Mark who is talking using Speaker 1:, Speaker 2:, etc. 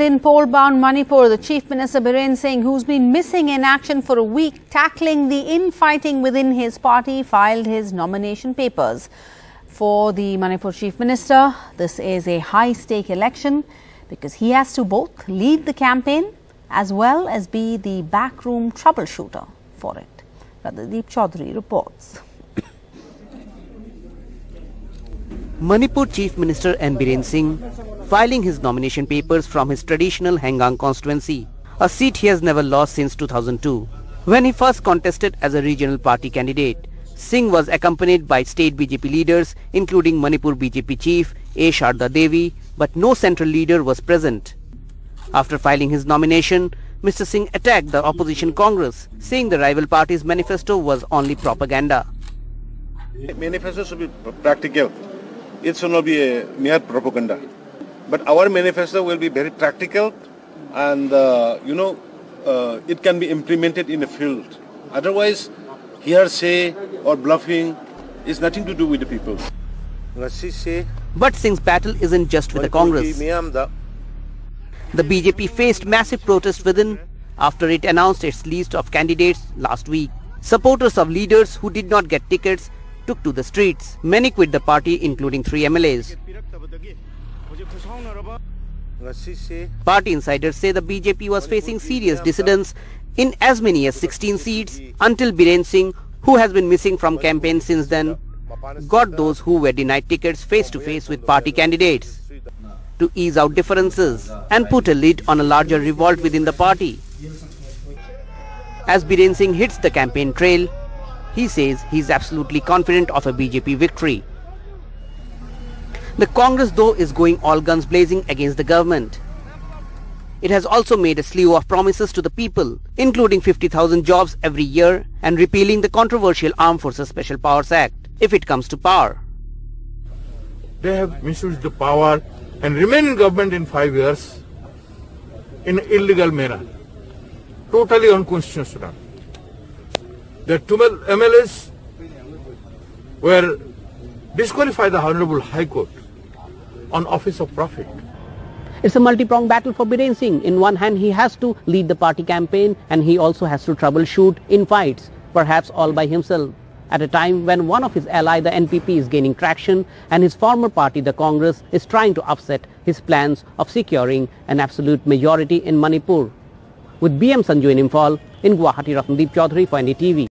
Speaker 1: In poll-bound Manipur, the Chief Minister Biren Singh, who's been missing in action for a week, tackling the infighting within his party, filed his nomination papers. For the Manipur Chief Minister, this is a high-stake election because he has to both lead the campaign as well as be the backroom troubleshooter for it. Ratnadeep Chaudhary reports.
Speaker 2: Manipur Chief Minister N. Biren Singh filing his nomination papers from his traditional Heingang constituency, a seat he has never lost since 2002. When he first contested as a regional party candidate, Singh was accompanied by state BJP leaders including Manipur BJP chief A. Sharda Devi, but no central leader was present. After filing his nomination, Mr. Singh attacked the opposition Congress, saying the rival party's manifesto was only propaganda.
Speaker 3: Manifesto should be practical. It should not be a mere propaganda. But our manifesto will be very practical and, uh, you know, uh, it can be implemented in the field. Otherwise, hearsay or bluffing is nothing to do with the people.
Speaker 2: But Singh's battle isn't just with the Congress. The BJP faced massive protest within after it announced its list of candidates last week. Supporters of leaders who did not get tickets took to the streets. Many quit the party including three MLAs. Party insiders say the BJP was facing serious dissidents in as many as 16 seats until Biren Singh, who has been missing from campaign since then, got those who were denied tickets face to face with party candidates to ease out differences and put a lid on a larger revolt within the party. As Biren Singh hits the campaign trail, he says he is absolutely confident of a BJP victory. The Congress though is going all guns blazing against the government. It has also made a slew of promises to the people, including 50,000 jobs every year and repealing the controversial Armed Forces Special Powers Act if it comes to power.
Speaker 4: They have misused the power and remain in government in five years in illegal manner, totally unconstitutional. The two MLAs were disqualified the Honorable High Court on office of profit.
Speaker 2: It's a multi-pronged battle for Biren Singh. In one hand, he has to lead the party campaign and he also has to troubleshoot in fights, perhaps all by himself. At a time when one of his ally, the NPP, is gaining traction and his former party, the Congress, is trying to upset his plans of securing an absolute majority in Manipur. With BM Sanju in Imphal, in Guwahati, Ratnadeep Chaudhary for NDTV.